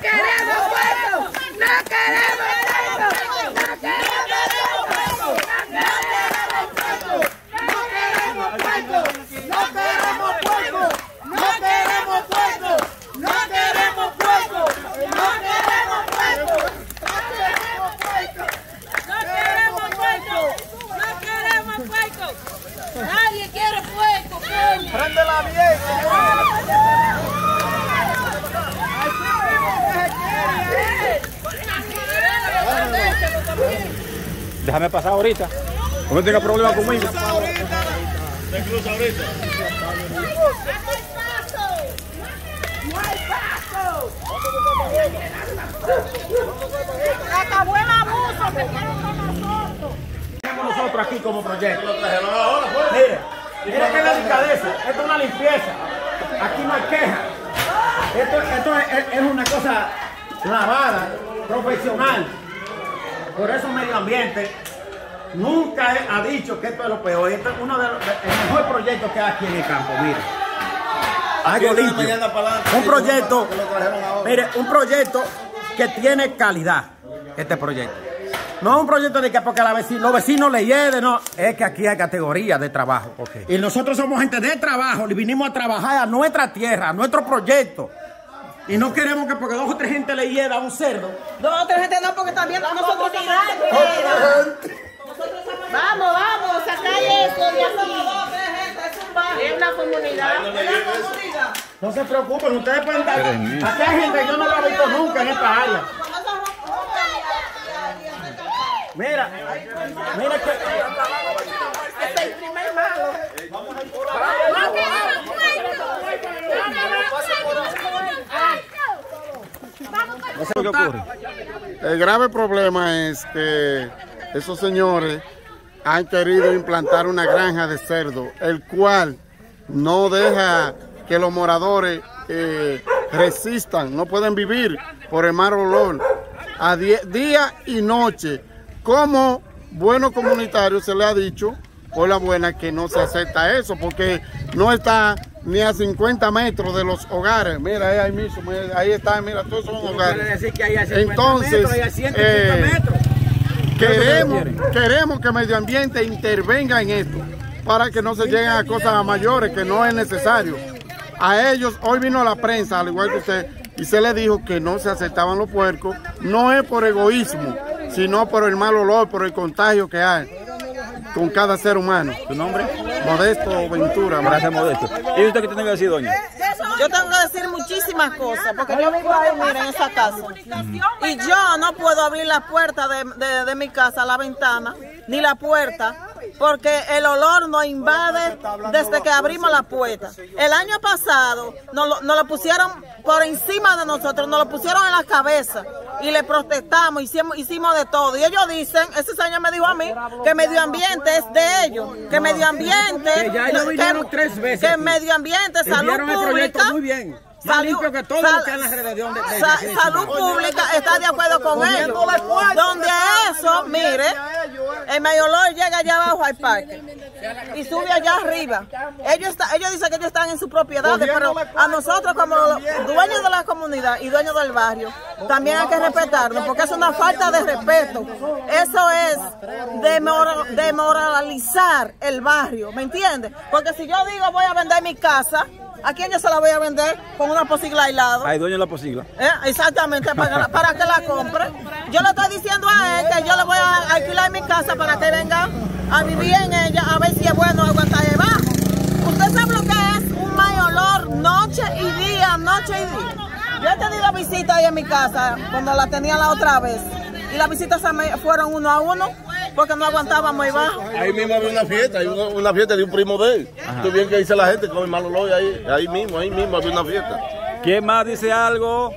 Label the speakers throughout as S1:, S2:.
S1: queremos puesto! ¡No queremos
S2: Déjame pasar ahorita. No me tenga problema conmigo.
S3: ¡Acabó el abuso! ¡Se quedaron con nosotros!
S2: Tenemos nosotros aquí como proyecto. Mire, mire qué delicadeza. Esto es una limpieza. Aquí no hay queja. Esto, esto es, es- es una cosa lavada, profesional. Por eso medio ambiente nunca ha dicho que esto es lo peor. Esto es uno de los de- el mejor proyecto que hay aquí en el campo. Mire. Algo limpio. Un proyecto, mire, un proyecto que tiene calidad. Este proyecto. No es un proyecto de que porque la los vecinos le hieden, no. Es que aquí hay categorías de trabajo. Y nosotros somos gente de trabajo, y vinimos a trabajar a nuestra tierra, a nuestro proyecto. Y no queremos que porque dos o tres gente le hieda a un cerdo.
S3: No, otra gente no, porque también nosotros somos Vamos, vamos, saca eso de aquí. Es una comunidad.
S2: No se preocupen, ustedes pueden dar. Aquí hay gente que yo no la he visto nunca en esta área. Mira, mira que.
S4: No sé lo que ocurre. El grave problema es que esos señores han querido implantar una granja de cerdo, el cual no deja que los moradores eh, resistan, no pueden vivir por el mal olor a día y noche. Como buenos comunitarios se le ha dicho por la buena que no se acepta eso, porque no está ni a 50 metros de los hogares. Mira, ahí, ahí mismo, ahí está, mira, todos son hogares.
S2: decir que hay a 50
S4: Entonces,
S2: metros y a 150
S4: eh,
S2: metros.
S4: Queremos, queremos que medio ambiente intervenga en esto para que no se lleguen a cosas mayores que no es necesario. A ellos, hoy vino la prensa, al igual que usted, y se les dijo que no se aceptaban los puercos, no es por egoísmo, sino por el mal olor, por el contagio que hay con cada ser humano.
S2: ¿Tu nombre?
S4: Modesto Ventura.
S2: Gracias, Modesto. ¿Y usted qué tiene que decir, doña?
S5: Yo tengo que decir muchísimas cosas, porque yo vivo ahí, miren, en esa casa. Y yo no puedo abrir la puerta de, de- de mi casa, la ventana, ni la puerta, porque el olor nos invade desde que abrimos la puerta. El año pasado nos lo, nos lo pusieron por encima de nosotros, nos lo pusieron en la cabeza y le protestamos, hicimos, hicimos de todo. Y ellos dicen, ese señor me dijo a mí, que medio ambiente es de ellos, que medio ambiente...
S2: Que ya ellos vinieron tres veces
S5: Que medio ambiente, salud pública...
S2: muy bien.
S5: Salud-
S2: que todo
S5: sal-
S2: que de, de- de-
S5: salud pública está de acuerdo con ellos. Donde eso, mire, el Mayorlor llega allá abajo al parque y sube allá arriba. Ellos, está- ellos dicen que ellos están en su propiedad, pero a nosotros como dueños de la comunidad y dueños del barrio, también hay que respetarnos, porque es una falta de respeto. Eso es demora- demoralizar el barrio, ¿me entiendes? Porque si yo digo voy a vender mi casa, ¿a quién yo se la voy a vender? Con una posigla aislado.
S2: Ay, dueño de la posible.
S5: ¿Eh? Exactamente, para, para que la compre. Yo le estoy diciendo a él que yo le voy a alquilar mi casa para que venga a vivir en ella a ver si es bueno aguantar debajo. Usted sabe lo que es un mal olor noche y día, noche y día. Yo he tenido visitas ahí en mi casa cuando la tenía la otra vez. Y las visitas fueron uno a uno porque no aguantaba muy bajo.
S6: Ahí mismo había una fiesta, hay una, una fiesta de un primo de él. Tú bien que dice la gente con el mal olor ahí, ahí mismo, ahí mismo había una fiesta.
S2: ¿Quién más dice algo?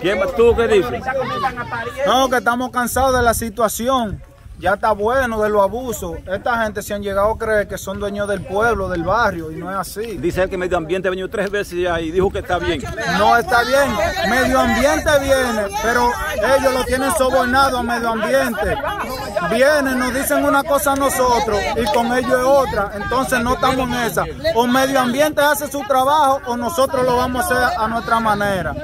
S2: ¿Quién más? ¿Tú qué dices?
S7: No, que estamos cansados de la situación. Ya está bueno de los abusos. Esta gente se han llegado a creer que son dueños del pueblo, del barrio, y no es así.
S2: Dice que medio ambiente ha venido tres veces ya y dijo que está bien.
S7: No está bien. Medio ambiente viene, pero ellos lo tienen sobornado a medio ambiente. Vienen, nos dicen una cosa a nosotros y con ellos es otra. Entonces no estamos en esa. O medio ambiente hace su trabajo o nosotros lo vamos a hacer a nuestra manera.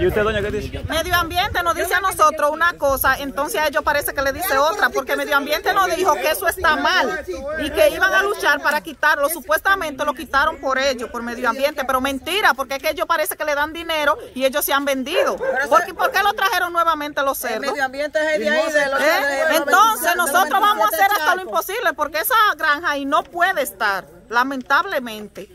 S8: ¿Y usted, doña, qué dice?
S3: Medio ambiente nos dice a nosotros una cosa, entonces a ellos parece que le dice otra, porque medio ambiente nos dijo que eso está mal y que iban a luchar para quitarlo. Supuestamente lo quitaron por ellos, por medio ambiente, pero mentira, porque es que ellos parece que le dan dinero y ellos se han vendido. ¿Por qué, por qué lo trajeron nuevamente los cerdos?
S5: medio ambiente es el de ahí, de los-
S3: ¿Eh? Entonces nosotros vamos a hacer hasta lo imposible, porque esa granja ahí no puede estar, lamentablemente.